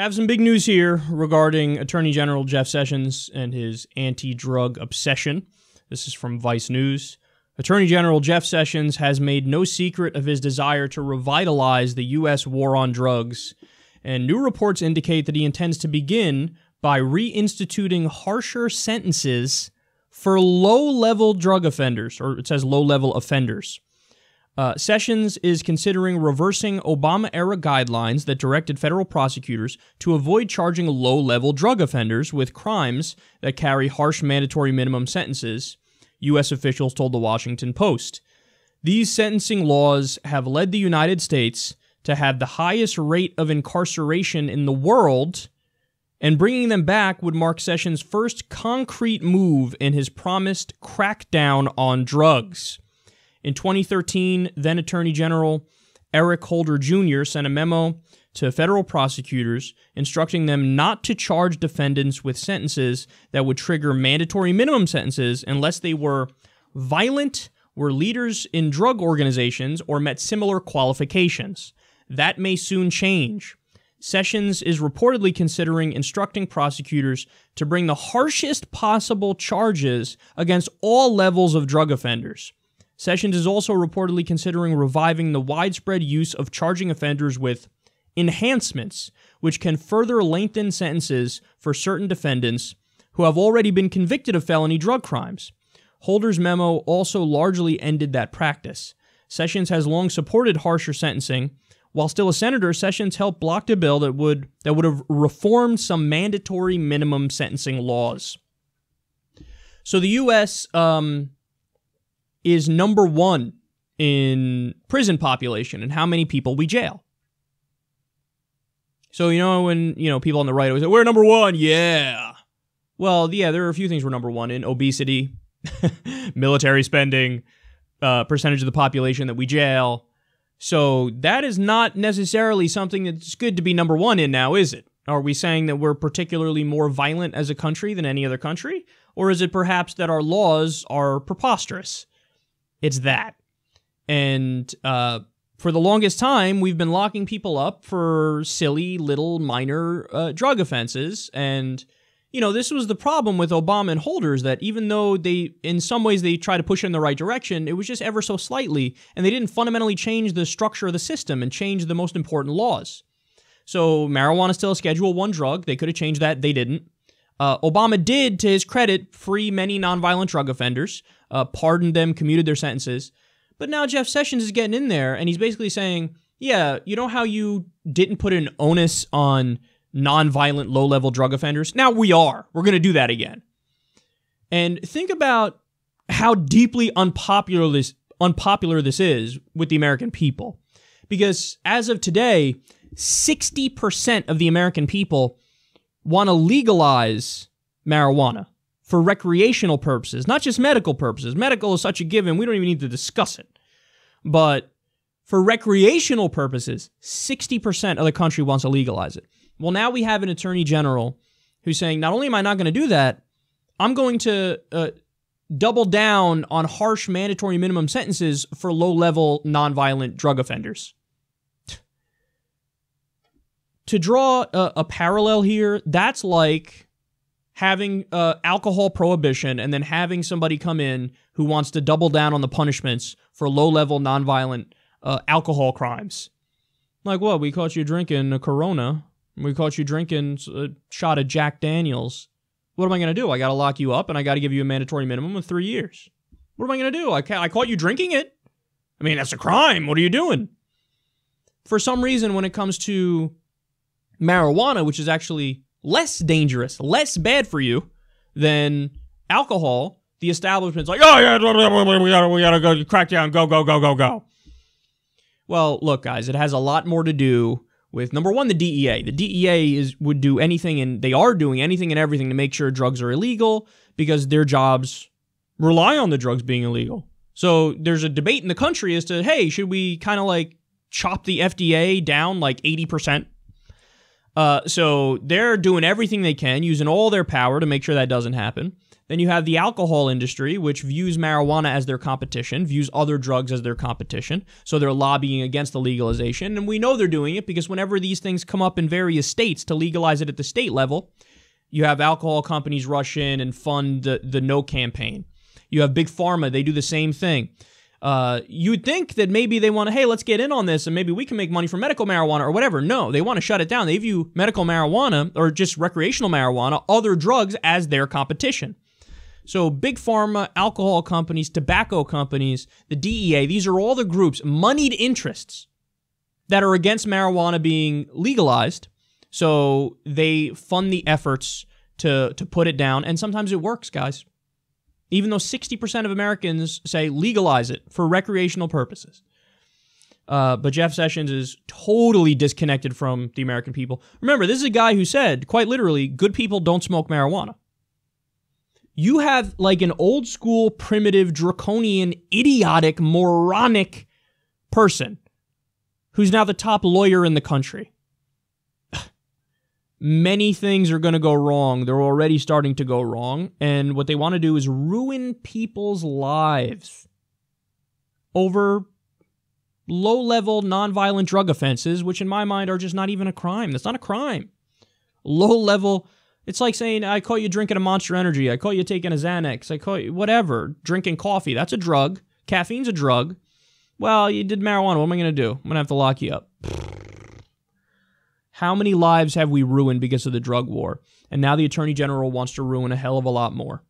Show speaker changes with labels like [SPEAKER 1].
[SPEAKER 1] I have some big news here regarding Attorney General Jeff Sessions and his anti drug obsession. This is from Vice News. Attorney General Jeff Sessions has made no secret of his desire to revitalize the U.S. war on drugs, and new reports indicate that he intends to begin by reinstituting harsher sentences for low level drug offenders, or it says low level offenders. Uh, Sessions is considering reversing Obama era guidelines that directed federal prosecutors to avoid charging low level drug offenders with crimes that carry harsh mandatory minimum sentences, U.S. officials told the Washington Post. These sentencing laws have led the United States to have the highest rate of incarceration in the world, and bringing them back would mark Sessions' first concrete move in his promised crackdown on drugs. In 2013, then Attorney General Eric Holder Jr. sent a memo to federal prosecutors instructing them not to charge defendants with sentences that would trigger mandatory minimum sentences unless they were violent, were leaders in drug organizations, or met similar qualifications. That may soon change. Sessions is reportedly considering instructing prosecutors to bring the harshest possible charges against all levels of drug offenders. Sessions is also reportedly considering reviving the widespread use of charging offenders with enhancements, which can further lengthen sentences for certain defendants who have already been convicted of felony drug crimes. Holder's memo also largely ended that practice. Sessions has long supported harsher sentencing. While still a senator, Sessions helped block a bill that would that would have reformed some mandatory minimum sentencing laws. So the U.S. Um, is number one in prison population and how many people we jail. So you know when you know people on the right always say we're number one, yeah. Well, yeah, there are a few things we're number one in: obesity, military spending, uh, percentage of the population that we jail. So that is not necessarily something that's good to be number one in now, is it? Are we saying that we're particularly more violent as a country than any other country? Or is it perhaps that our laws are preposterous? It's that. And uh, for the longest time, we've been locking people up for silly little minor uh, drug offenses. And, you know, this was the problem with Obama and Holders that even though they, in some ways, they try to push in the right direction, it was just ever so slightly. And they didn't fundamentally change the structure of the system and change the most important laws. So marijuana is still a Schedule One drug. They could have changed that. They didn't. Uh, Obama did, to his credit, free many nonviolent drug offenders, uh, pardoned them, commuted their sentences. But now Jeff Sessions is getting in there, and he's basically saying, yeah, you know how you didn't put an onus on nonviolent, low level drug offenders? Now we are. We're going to do that again. And think about how deeply unpopular this, unpopular this is with the American people. Because as of today, 60% of the American people want to legalize marijuana for recreational purposes, not just medical purposes. Medical is such a given, we don't even need to discuss it. But for recreational purposes, 60% of the country wants to legalize it. Well, now we have an attorney general who's saying, not only am I not going to do that, I'm going to uh, double down on harsh mandatory minimum sentences for low level nonviolent drug offenders to draw a, a parallel here, that's like having uh, alcohol prohibition and then having somebody come in who wants to double down on the punishments for low level nonviolent uh, alcohol crimes. Like what? We caught you drinking a Corona. We caught you drinking a shot of Jack Daniels. What am I going to do? I got to lock you up and I got to give you a mandatory minimum of three years. What am I going to do? I, ca- I caught you drinking it. I mean, that's a crime. What are you doing? For some reason, when it comes to marijuana, which is actually less dangerous, less bad for you than alcohol, the establishment's like, oh yeah, we gotta, we gotta go crack down, go, go, go, go, go. Well, look, guys, it has a lot more to do with number one, the DEA. The DEA is would do anything, and they are doing anything and everything to make sure drugs are illegal because their jobs rely on the drugs being illegal. So there's a debate in the country as to, hey, should we kind of like chop the FDA down like 80%? Uh, so they're doing everything they can, using all their power to make sure that doesn't happen. Then you have the alcohol industry, which views marijuana as their competition, views other drugs as their competition. So they're lobbying against the legalization. And we know they're doing it because whenever these things come up in various states to legalize it at the state level, you have alcohol companies rush in and fund the, the no campaign. You have Big Pharma, they do the same thing. Uh, you'd think that maybe they want to, hey, let's get in on this and maybe we can make money from medical marijuana or whatever. No, they want to shut it down. They view medical marijuana or just recreational marijuana, other drugs, as their competition. So, big pharma, alcohol companies, tobacco companies, the DEA, these are all the groups, moneyed interests that are against marijuana being legalized. So, they fund the efforts to, to put it down. And sometimes it works, guys even though 60% of Americans say legalize it for recreational purposes. Uh, but Jeff Sessions is totally disconnected from the American people. Remember, this is a guy who said, quite literally, good people don't smoke marijuana. You have like an old school, primitive, draconian, idiotic, moronic person who's now the top lawyer in the country many things are going to go wrong. They're already starting to go wrong. And what they want to do is ruin people's lives over low level nonviolent drug offenses, which in my mind are just not even a crime. That's not a crime. Low level. It's like saying, I caught you drinking a monster energy. I caught you taking a Xanax. I caught you, whatever, drinking coffee. That's a drug. Caffeine's a drug. Well, you did marijuana. What am I going to do? I'm going to have to lock you up. How many lives have we ruined because of the drug war? And now the Attorney General wants to ruin a hell of a lot more.